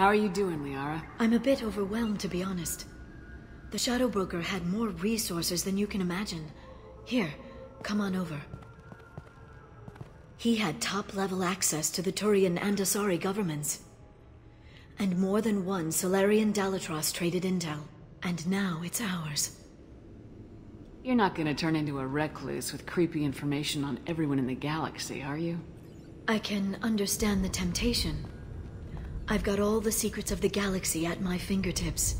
How are you doing, Liara? I'm a bit overwhelmed, to be honest. The Shadow Broker had more resources than you can imagine. Here, come on over. He had top-level access to the Turian and Asari governments. And more than one Salarian Dalatrass traded intel. And now it's ours. You're not gonna turn into a recluse with creepy information on everyone in the galaxy, are you? I can understand the temptation. I've got all the secrets of the galaxy at my fingertips.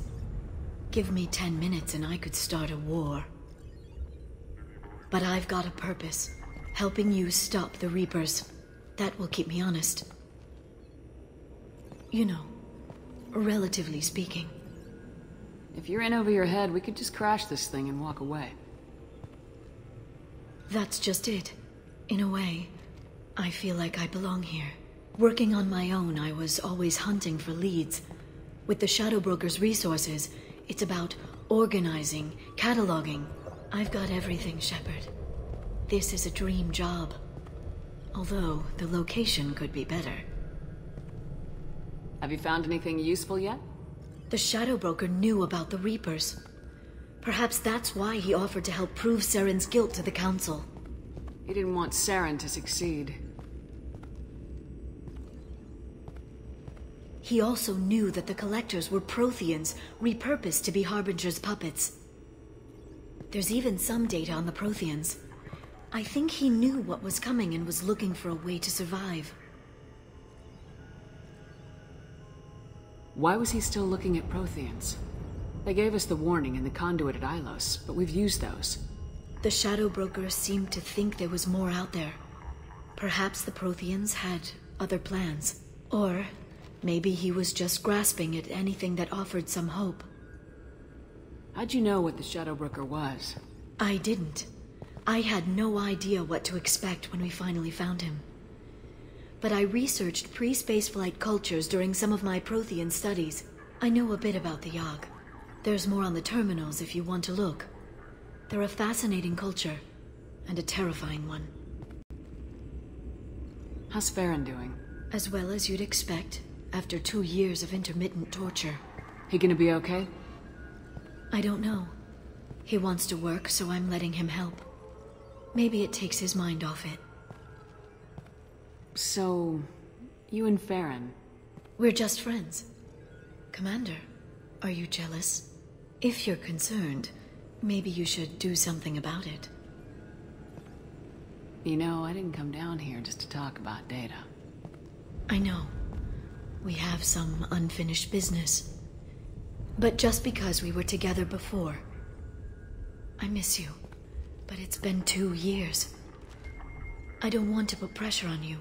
Give me ten minutes and I could start a war. But I've got a purpose. Helping you stop the Reapers. That will keep me honest. You know, relatively speaking. If you're in over your head, we could just crash this thing and walk away. That's just it. In a way, I feel like I belong here. Working on my own, I was always hunting for leads. With the Shadow Broker's resources, it's about organizing, cataloging. I've got everything, Shepard. This is a dream job. Although, the location could be better. Have you found anything useful yet? The Shadow Broker knew about the Reapers. Perhaps that's why he offered to help prove Saren's guilt to the Council. He didn't want Saren to succeed. He also knew that the Collectors were Protheans, repurposed to be Harbinger's puppets. There's even some data on the Protheans. I think he knew what was coming and was looking for a way to survive. Why was he still looking at Protheans? They gave us the warning in the conduit at Ilos, but we've used those. The Shadow Broker seemed to think there was more out there. Perhaps the Protheans had other plans. Or maybe he was just grasping at anything that offered some hope. How'd you know what the Shadow Broker was? I didn't. I had no idea what to expect when we finally found him. But I researched pre-spaceflight cultures during some of my Prothean studies. I know a bit about the Yahg. There's more on the terminals if you want to look. They're a fascinating culture, and a terrifying one. How's Feron doing? As well as you'd expect, after two years of intermittent torture. He gonna be okay? I don't know. He wants to work, so I'm letting him help. Maybe it takes his mind off it. So, you and Feron. We're just friends. Commander, are you jealous? If you're concerned, maybe you should do something about it. You know, I didn't come down here just to talk about data. I know. We have some unfinished business. But just because we were together before, I miss you. But it's been two years. I don't want to put pressure on you.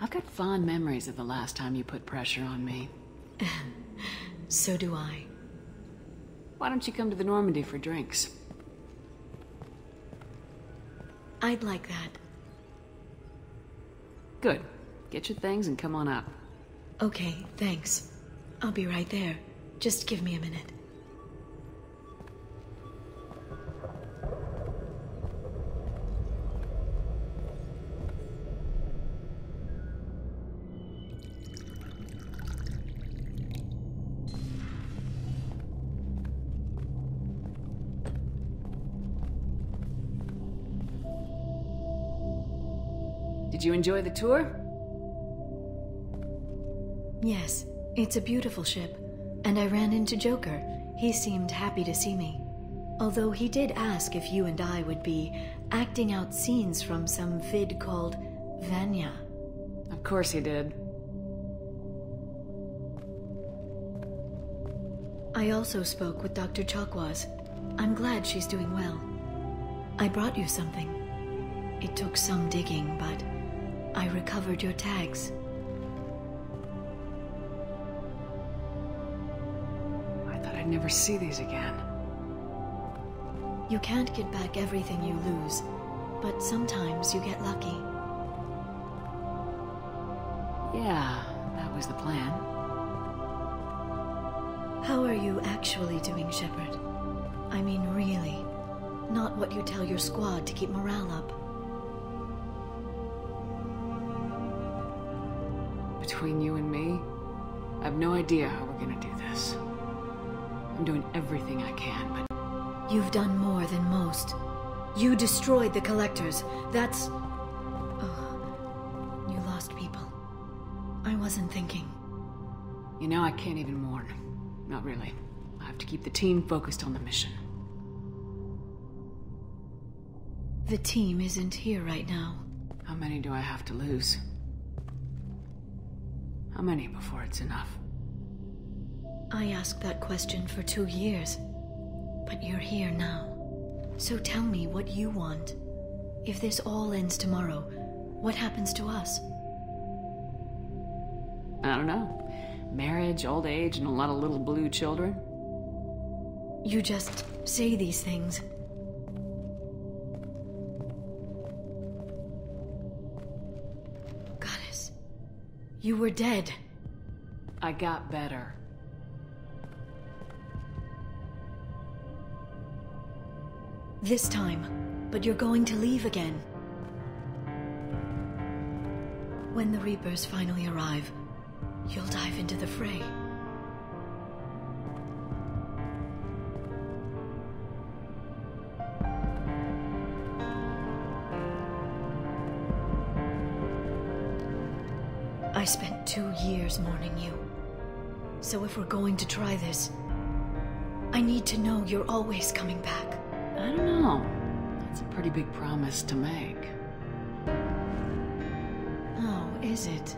I've got fond memories of the last time you put pressure on me. so do I. Why don't you come to the Normandy for drinks? I'd like that. Good. Get your things and come on up. Okay, thanks. I'll be right there. Just give me a minute. Did you enjoy the tour? Yes, it's a beautiful ship. And I ran into Joker. He seemed happy to see me. Although he did ask if you and I would be acting out scenes from some vid called Vanya. Of course he did. I also spoke with Dr. Chakwas. I'm glad she's doing well. I brought you something. It took some digging, but I recovered your tags. Never see these again. You can't get back everything you lose, but sometimes you get lucky. Yeah, that was the plan. How are you actually doing, Shepard? I mean, really. Not what you tell your squad to keep morale up. Between you and me, I have no idea how we're gonna do this. I'm doing everything I can, but You've done more than most. You destroyed the Collectors. That's... Oh, you lost people. I wasn't thinking. you know I can't even mourn. Not really. I have to keep the team focused on the mission. The team isn't here right now. How many do I have to lose? How many before it's enough? I asked that question for two years. But you're here now. So tell me what you want. If this all ends tomorrow, what happens to us? I don't know. Marriage, old age, and a lot of little blue children? You just say these things. Goddess, you were dead. I got better. This time, but you're going to leave again. When the Reapers finally arrive, you'll dive into the fray. I spent two years mourning you. So if we're going to try this, I need to know you're always coming back. I don't know. That's a pretty big promise to make. Oh, is it?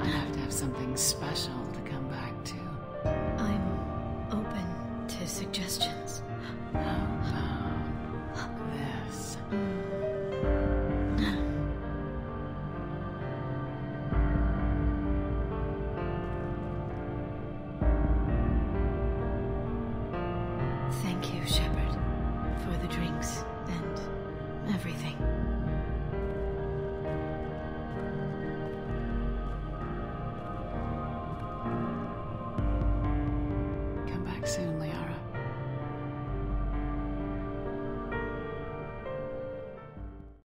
I'd have to have something special to come back to. I'm open to suggestions.